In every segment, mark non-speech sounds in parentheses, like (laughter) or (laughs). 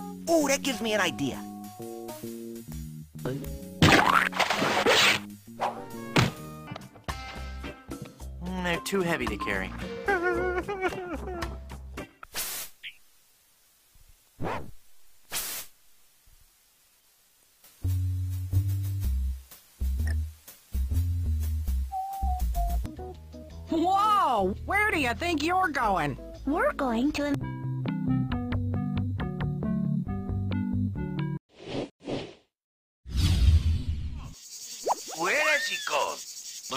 Ooh, that gives me an idea. Mm, they're too heavy to carry. Whoa! Where do you think you're going? We're going to...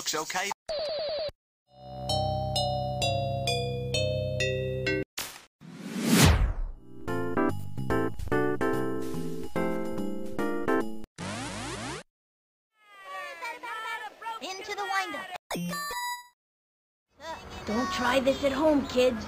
Looks okay. Into the windup. Don't try this at home, kids.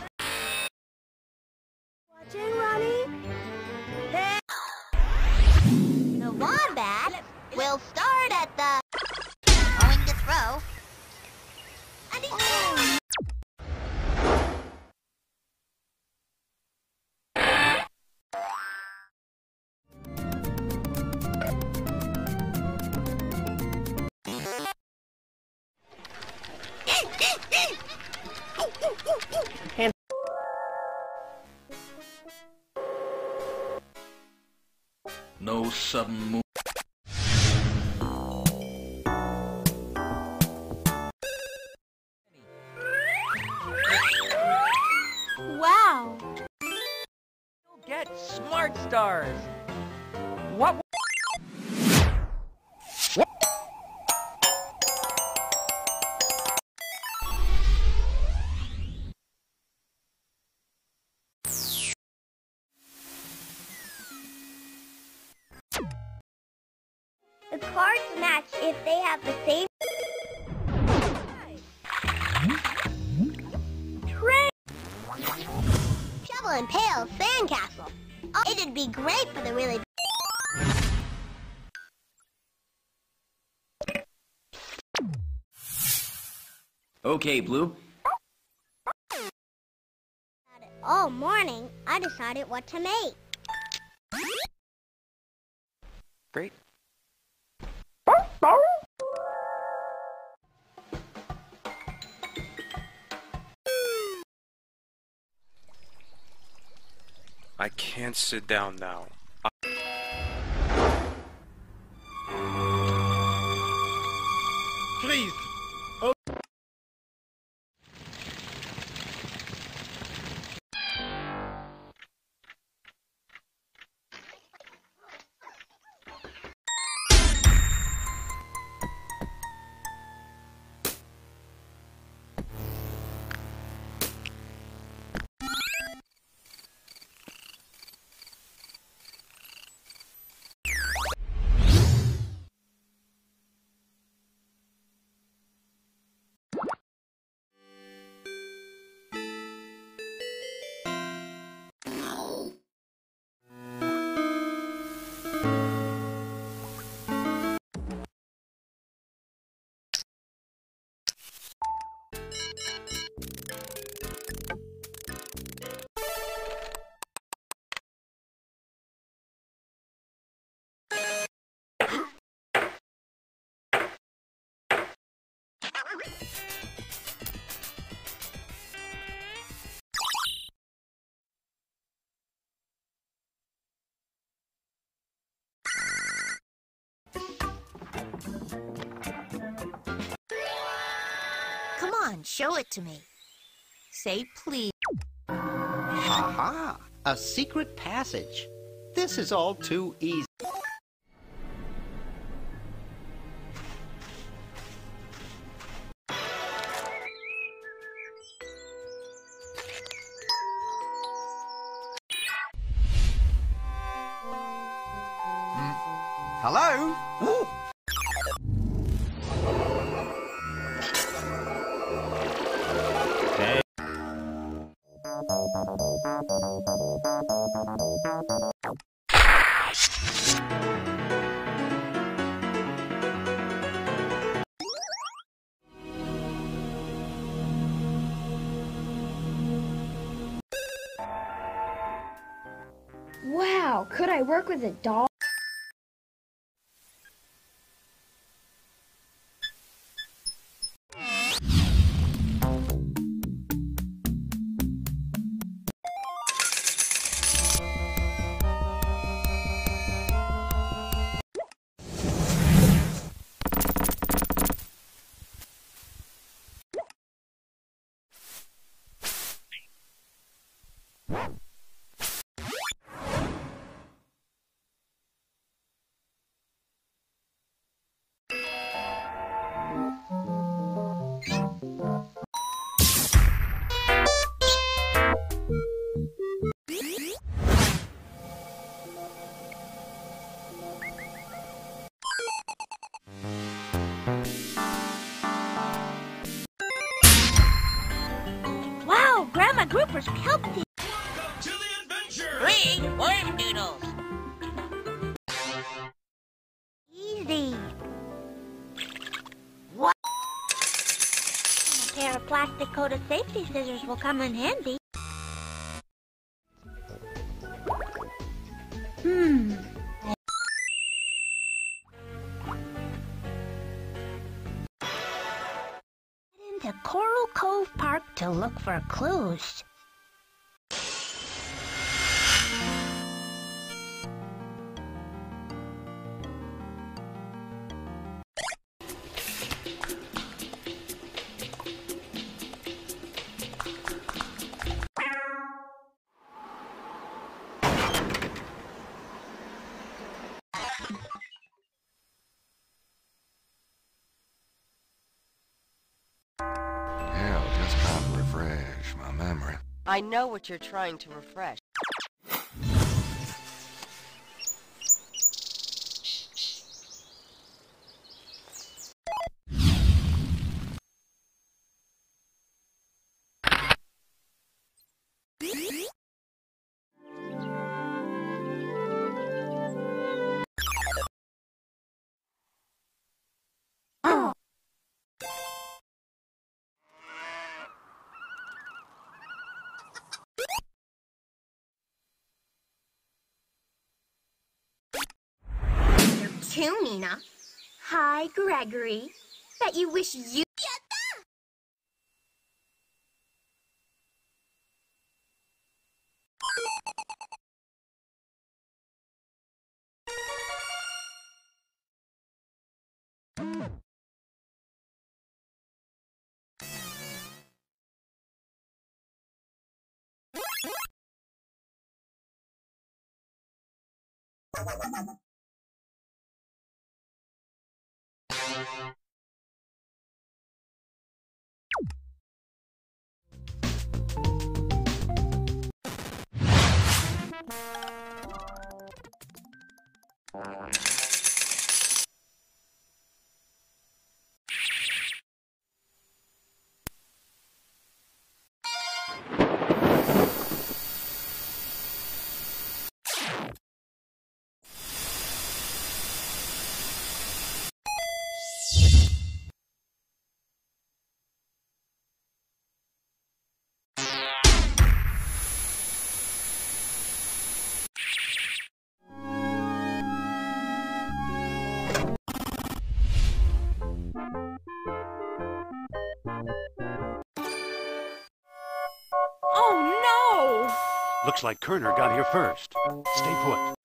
No sudden move. Shovel and Pail Sandcastle. Oh, it'd be great for the really... Okay, Blue. All morning, I decided what to make. Great. Can't sit down now. On, show it to me. Say please. Aha! A secret passage. This is all too easy. Hmm? Hello? Ooh. Could I Three worm doodles. Easy. What? A pair of plastic coated safety scissors will come in handy. Hmm. Into Coral Cove Park to look for clues. I know what you're trying to refresh. Too, Nina. Hi, Gregory. Bet you wish you. (laughs) Oh Looks like Kerner got here first. Stay put.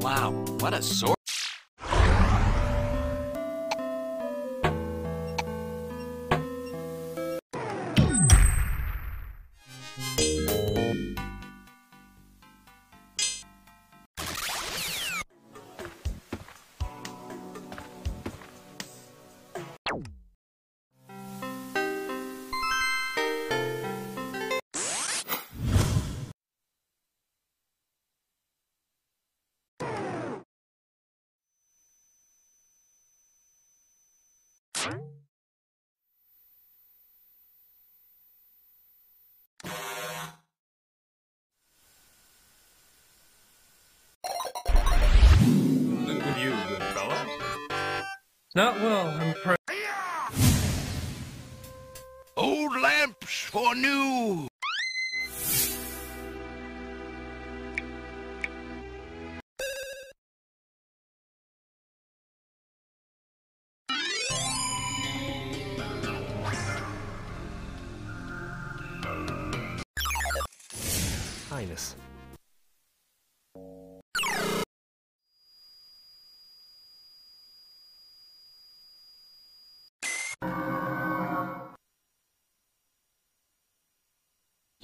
Wow, what a sword. Not well, I'm afraid. Old lamps for new.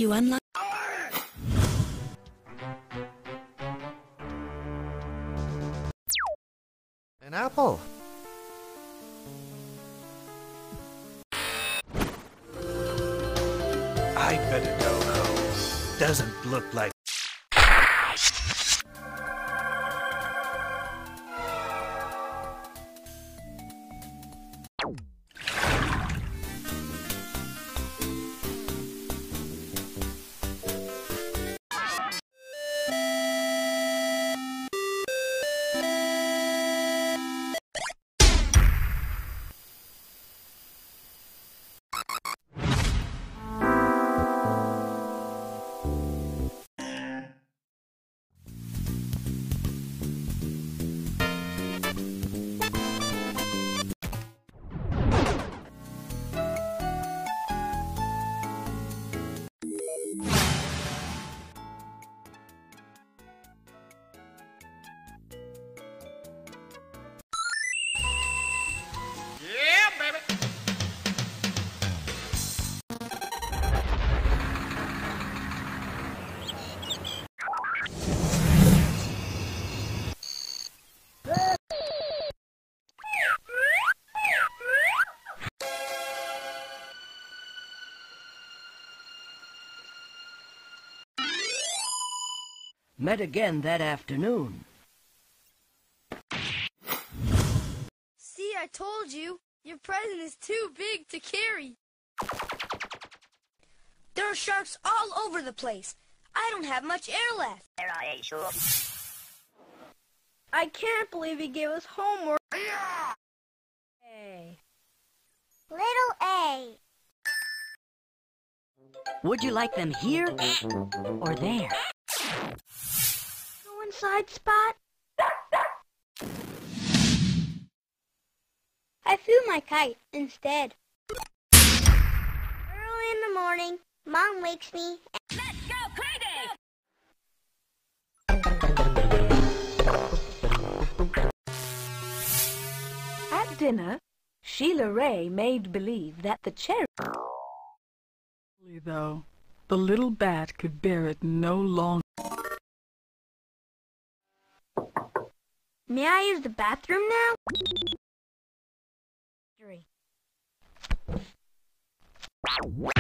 You unlock. An apple. Met again that afternoon. See, I told you. Your present is too big to carry. There are sharks all over the place. I don't have much air left. I can't believe he gave us homework. Hey. Little A. Would you like them here or there? Go inside, Spot. I flew my kite instead. Early in the morning, Mom wakes me. Let's go crazy! At dinner, Sheila Ray made believe that the cherry. Though, the little bat could bear it no longer. May I use the bathroom now? When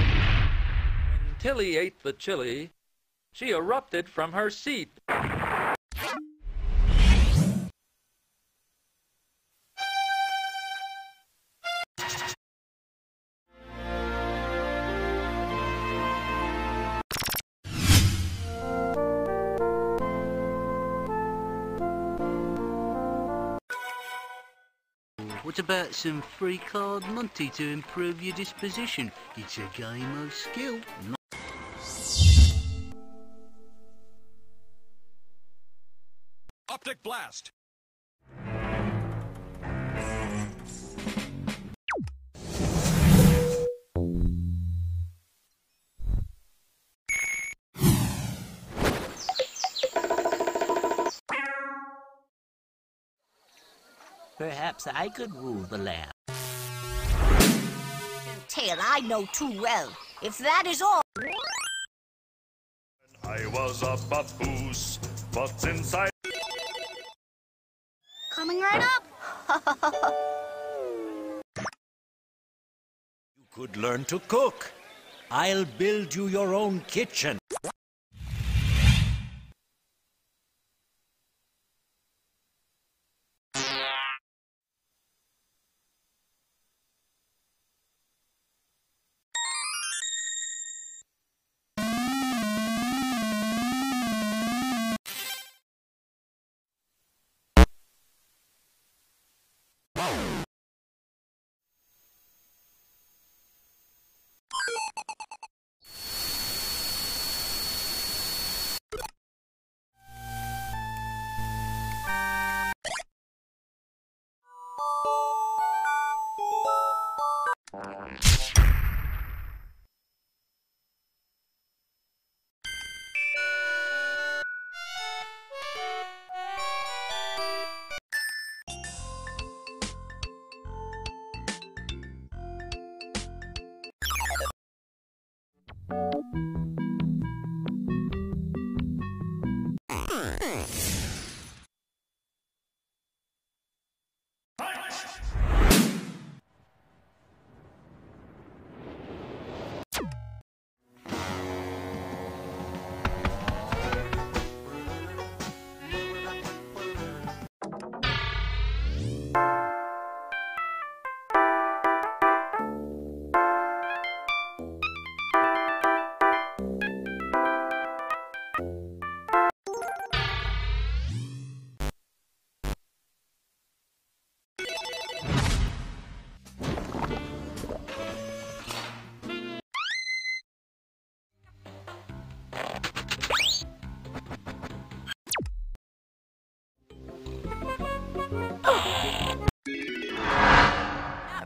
Tilly ate the chili, she erupted from her seat. What about some free card Monty to improve your disposition? It's a game of skill. not- Optic blast. Perhaps I could rule the land. Tale I know too well. If that is all. I was a papoose. What's inside? Coming right up. You could learn to cook. I'll build you your own kitchen.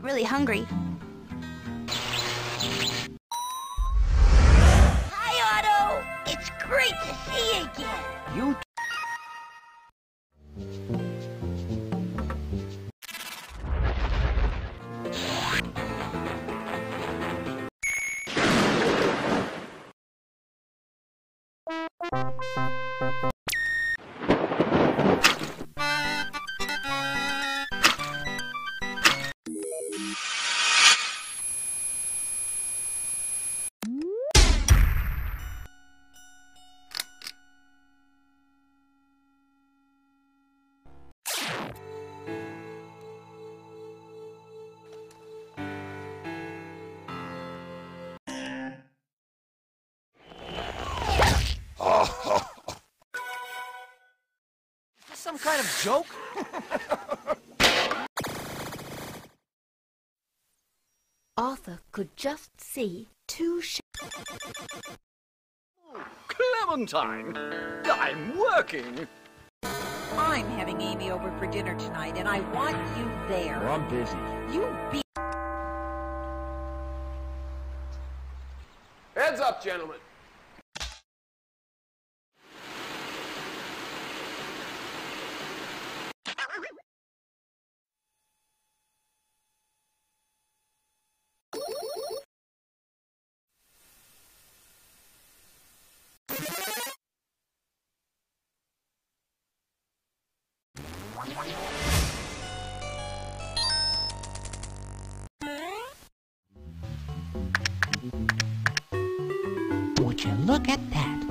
really hungry. Some kind of joke? Arthur could just see two sh- Clementine! I'm working! I'm having Amy over for dinner tonight, and I want you there. Well, I'm busy. You be. Heads up, gentlemen. Look at that?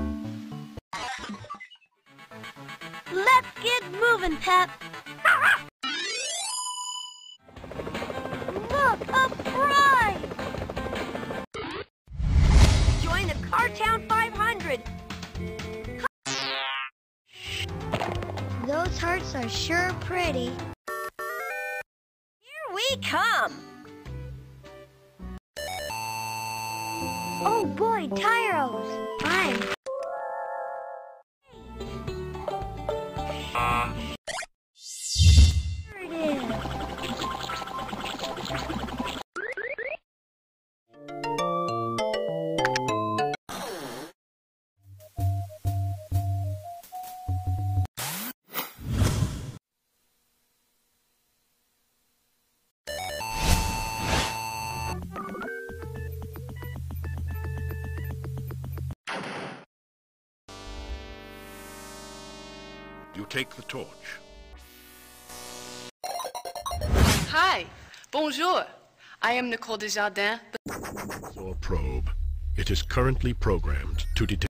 Let's get moving, Pep. Look, a prize! Join the Cartown 500. Those hearts are sure pretty. Here we come. Oh boy, Tyros. Take the torch. Hi, bonjour. I am Nicole Desjardins. Or probe. It is currently programmed to detect.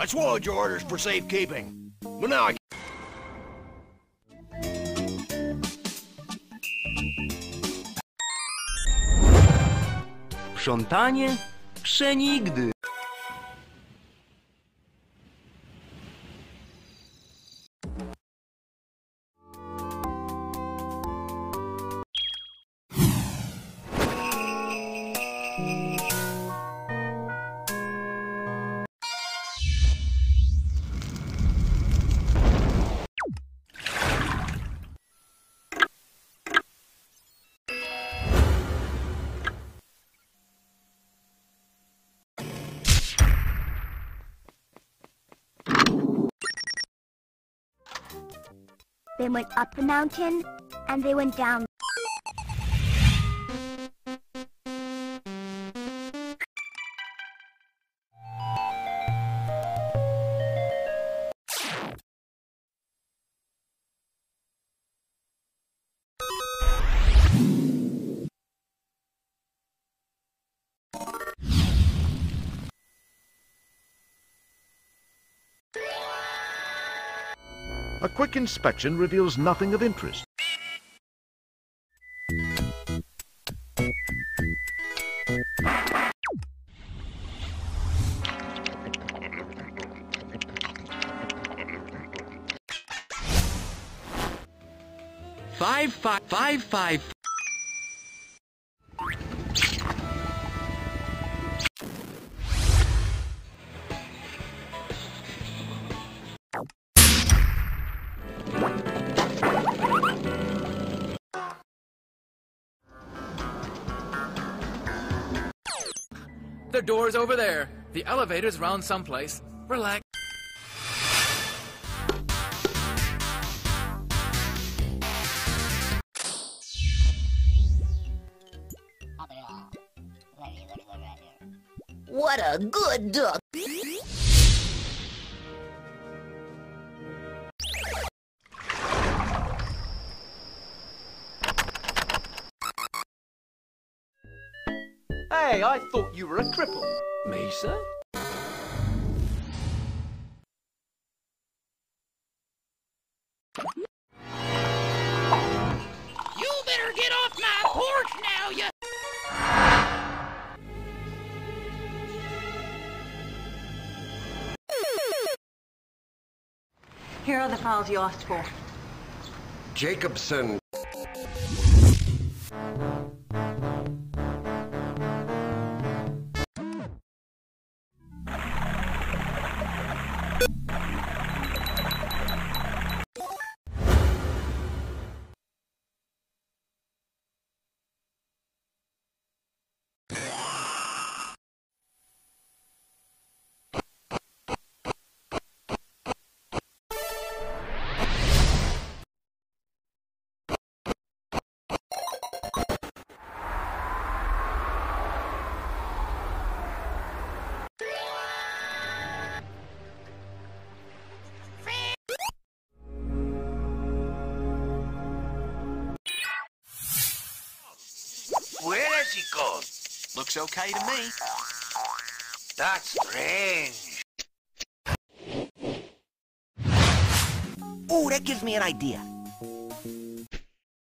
I swallowed your orders for safekeeping. But now I. Sprzątanie? Przenigdy. Went up the mountain, and they went down. quick inspection reveals nothing of interest. Five, five, five, five. Door's over there. The elevator's round someplace. Relax. What a good duck. Hey, I thought you were a cripple. Me, sir? You better get off my porch now, you... Here are the files you asked for. Jacobson. Looks okay to me. That's strange. Oh, that gives me an idea.